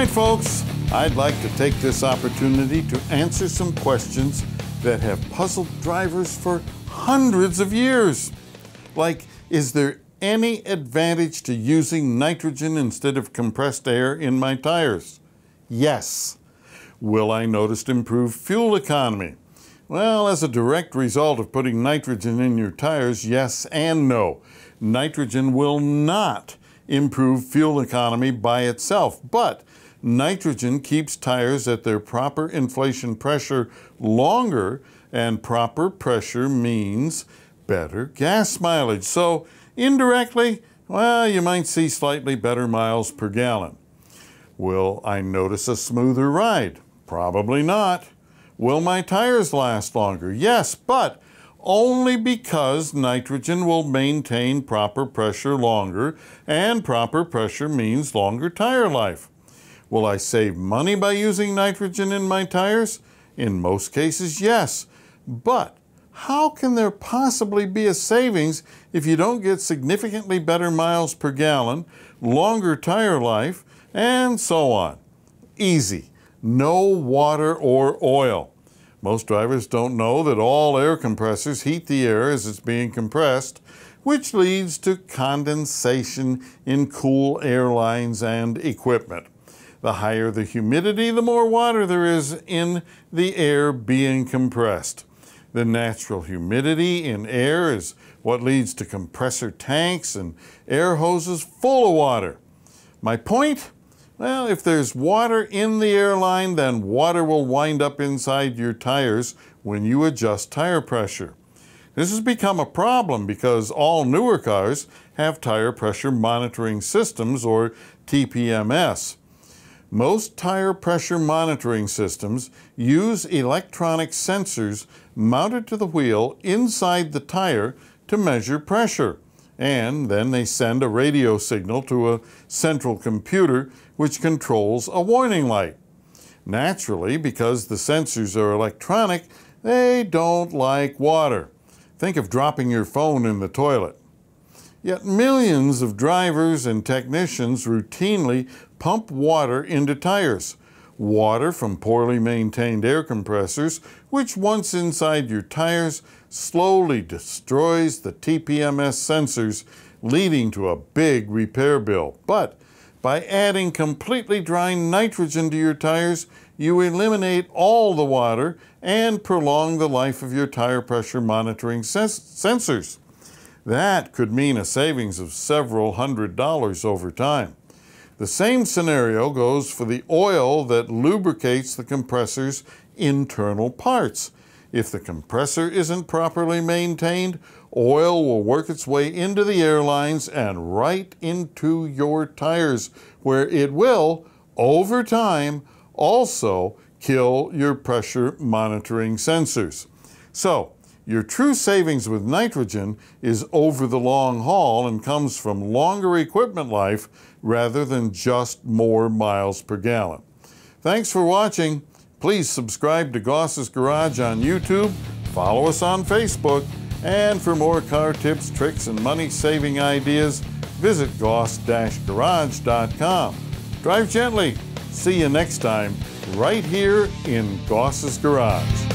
right, folks, I'd like to take this opportunity to answer some questions that have puzzled drivers for hundreds of years. Like, is there any advantage to using nitrogen instead of compressed air in my tires? Yes. Will I notice improved fuel economy? Well, as a direct result of putting nitrogen in your tires, yes and no. Nitrogen will not improve fuel economy by itself, but nitrogen keeps tires at their proper inflation pressure longer, and proper pressure means better gas mileage. So, indirectly, well, you might see slightly better miles per gallon. Will I notice a smoother ride? Probably not. Will my tires last longer? Yes, but only because nitrogen will maintain proper pressure longer, and proper pressure means longer tire life. Will I save money by using nitrogen in my tires? In most cases, yes. But how can there possibly be a savings if you don't get significantly better miles per gallon, longer tire life, and so on? Easy. No water or oil. Most drivers don't know that all air compressors heat the air as it's being compressed, which leads to condensation in cool air lines and equipment. The higher the humidity, the more water there is in the air being compressed. The natural humidity in air is what leads to compressor tanks and air hoses full of water. My point? Well, if there's water in the airline, then water will wind up inside your tires when you adjust tire pressure. This has become a problem because all newer cars have tire pressure monitoring systems or TPMS. Most tire pressure monitoring systems use electronic sensors mounted to the wheel inside the tire to measure pressure. And then they send a radio signal to a central computer which controls a warning light. Naturally, because the sensors are electronic, they don't like water. Think of dropping your phone in the toilet. Yet millions of drivers and technicians routinely pump water into tires. Water from poorly maintained air compressors, which once inside your tires slowly destroys the TPMS sensors, leading to a big repair bill. But by adding completely dry nitrogen to your tires, you eliminate all the water and prolong the life of your tire pressure monitoring sensors. That could mean a savings of several hundred dollars over time. The same scenario goes for the oil that lubricates the compressor's internal parts. If the compressor isn't properly maintained, oil will work its way into the airlines and right into your tires, where it will, over time, also kill your pressure monitoring sensors. So, your true savings with nitrogen is over the long haul and comes from longer equipment life rather than just more miles per gallon. Thanks for watching. Please subscribe to Goss's Garage on YouTube, follow us on Facebook, and for more car tips, tricks, and money saving ideas, visit goss-garage.com. Drive gently. See you next time, right here in Goss's Garage.